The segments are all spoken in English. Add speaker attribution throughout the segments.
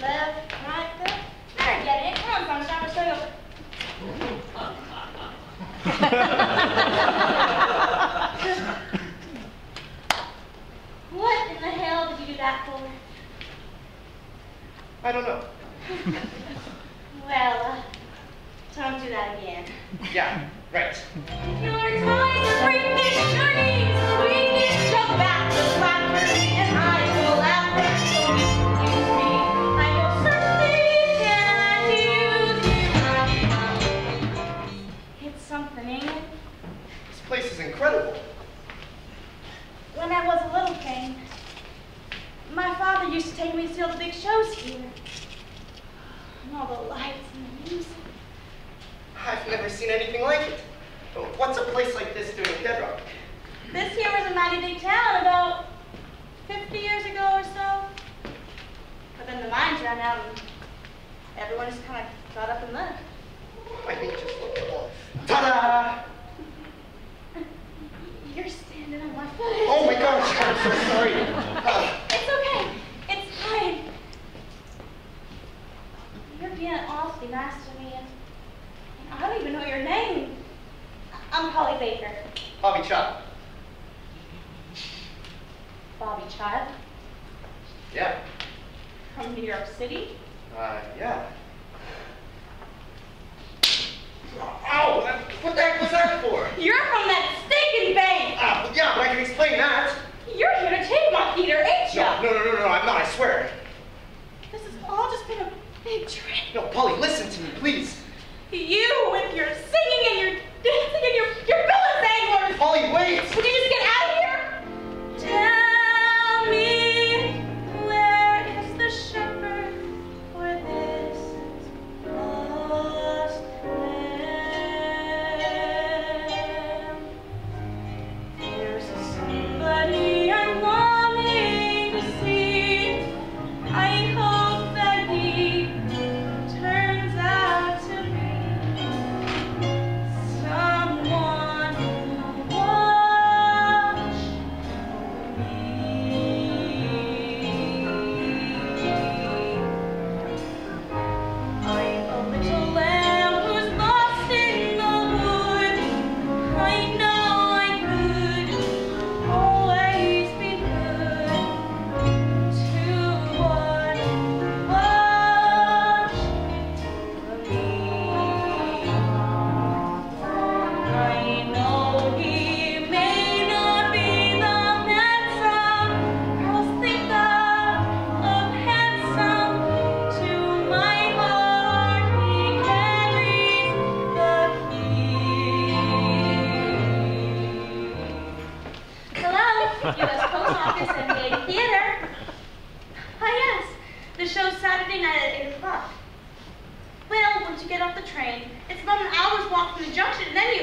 Speaker 1: left, right. There, get it. Come on, sunshine, show you. what in the hell did you do that for?
Speaker 2: I don't know.
Speaker 1: Well, uh, don't do that again.
Speaker 2: Yeah, right.
Speaker 1: Something, ain't it?
Speaker 2: This place is incredible.
Speaker 1: When I was a little thing, my father used to take me to see all the big shows here. And all the lights and the music.
Speaker 2: I've never seen anything like it. What's a place like this doing in Deadrock?
Speaker 1: This here was a mighty big town about 50 years ago or so. But then the mines ran out and everyone just kind of got up and left.
Speaker 2: I mean, just look at all. Ta-da!
Speaker 1: You're standing on my foot.
Speaker 2: Oh my gosh, I'm so sorry. Uh,
Speaker 1: It's okay. It's fine. You're being awfully nice to me. And I don't even know your name. I'm Polly Baker.
Speaker 2: Bobby Chop.
Speaker 1: Bobby Child
Speaker 2: Yeah.
Speaker 1: from New York City.
Speaker 2: Uh, yeah. Ow! What the heck was that for?
Speaker 1: You're from that stinking bank.
Speaker 2: Ah, yeah, but I can explain that.
Speaker 1: You're here to take my Peter, ain't
Speaker 2: No, no, no, no, no, I'm not, I swear.
Speaker 1: This has all just been a big trick.
Speaker 2: No, Polly, listen to me, please.
Speaker 1: You with your Saturday night at 8 o'clock. Well, once you get off the train, it's about an hour's walk from the junction, and then you...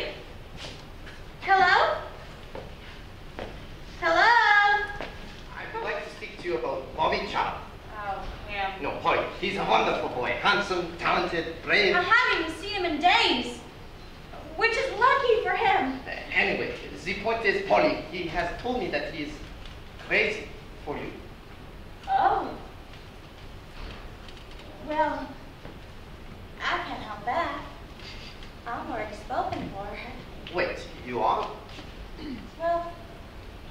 Speaker 1: Hello? Hello?
Speaker 2: I'd like to speak to you about Bobby Child.
Speaker 1: Oh, yeah.
Speaker 2: No, Polly, he's a wonderful boy. Handsome, talented, brave.
Speaker 1: I haven't even seen him in days, which is lucky for him.
Speaker 2: Uh, anyway, the point is, Polly, he has told me that he is crazy for you.
Speaker 1: Oh. Well, I can't help that. I'm already spoken for.
Speaker 2: Wait, you are?
Speaker 1: Well,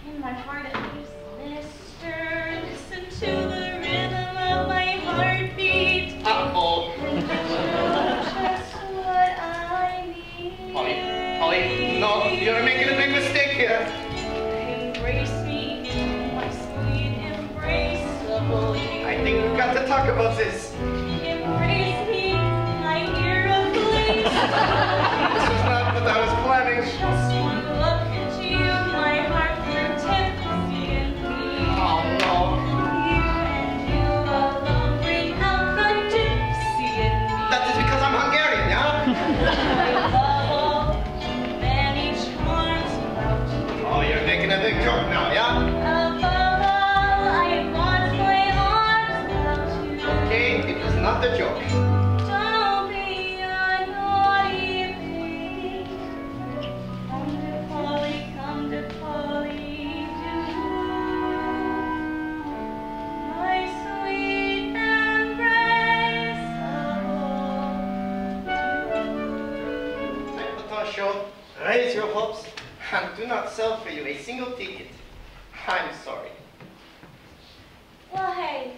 Speaker 1: in my heart at least. Mister, listen to the rhythm of my heartbeat.
Speaker 2: Uh-oh.
Speaker 1: And you just what I need.
Speaker 2: Polly, Polly, no, you're making a big mistake here.
Speaker 1: Embrace me in my sweet embraceable
Speaker 2: I think we've got to talk about this. show, raise your hopes, and do not sell for you a single ticket. I'm sorry.
Speaker 1: Well, hey,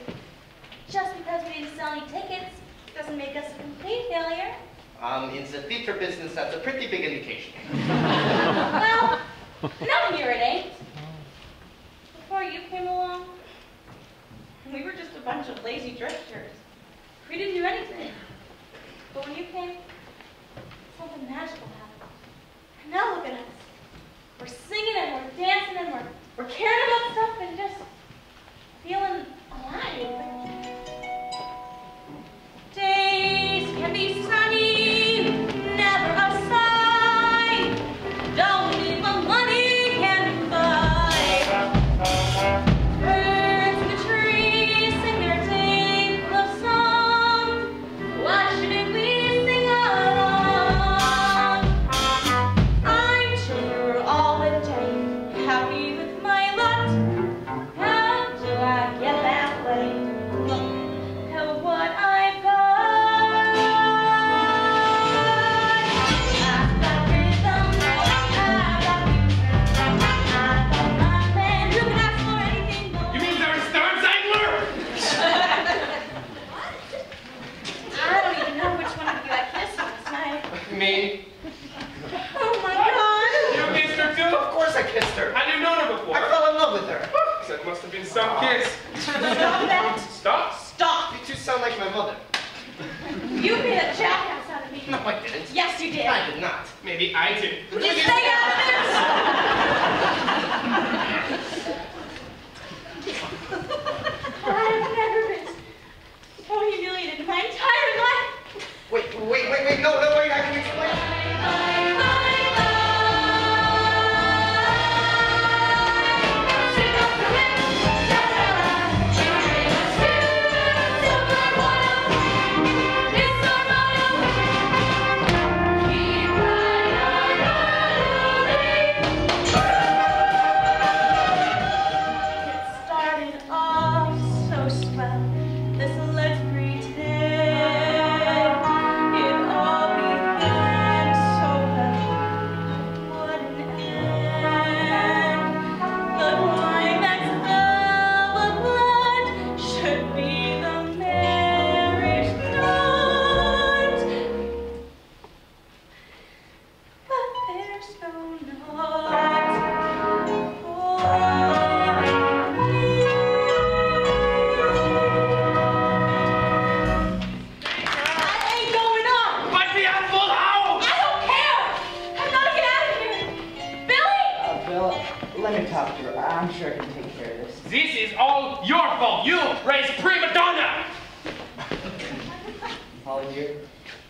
Speaker 1: just because we didn't sell any tickets doesn't make us a complete failure.
Speaker 2: Um, in the theater business, that's a pretty big indication.
Speaker 1: well, not when you're at eight. Before you came along, we were just a bunch of lazy drifters. We didn't do anything. But when you came, something magical now look at it. I
Speaker 3: do.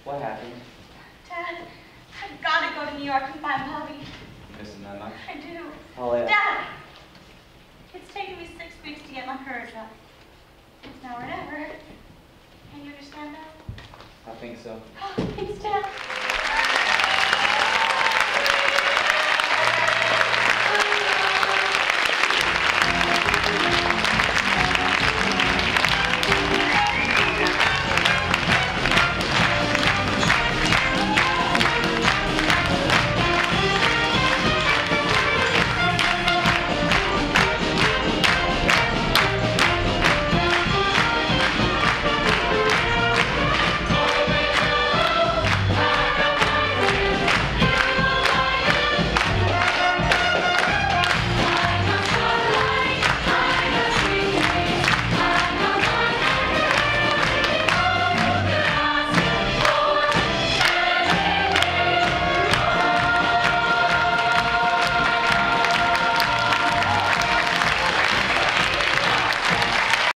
Speaker 3: What happened?
Speaker 1: Dad, I've got to go to New York and find Bobby.
Speaker 3: Missing that much?
Speaker 1: I do.
Speaker 3: Oh, Holly,
Speaker 1: Dad! It's taken me six weeks to get my courage up. It's now or never. Can you understand that?
Speaker 3: I think so.
Speaker 1: Oh, thanks, Dad.